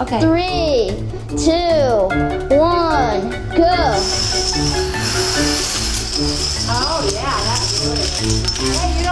Okay. Three, two, one, go. Oh yeah, that's good. Hey, you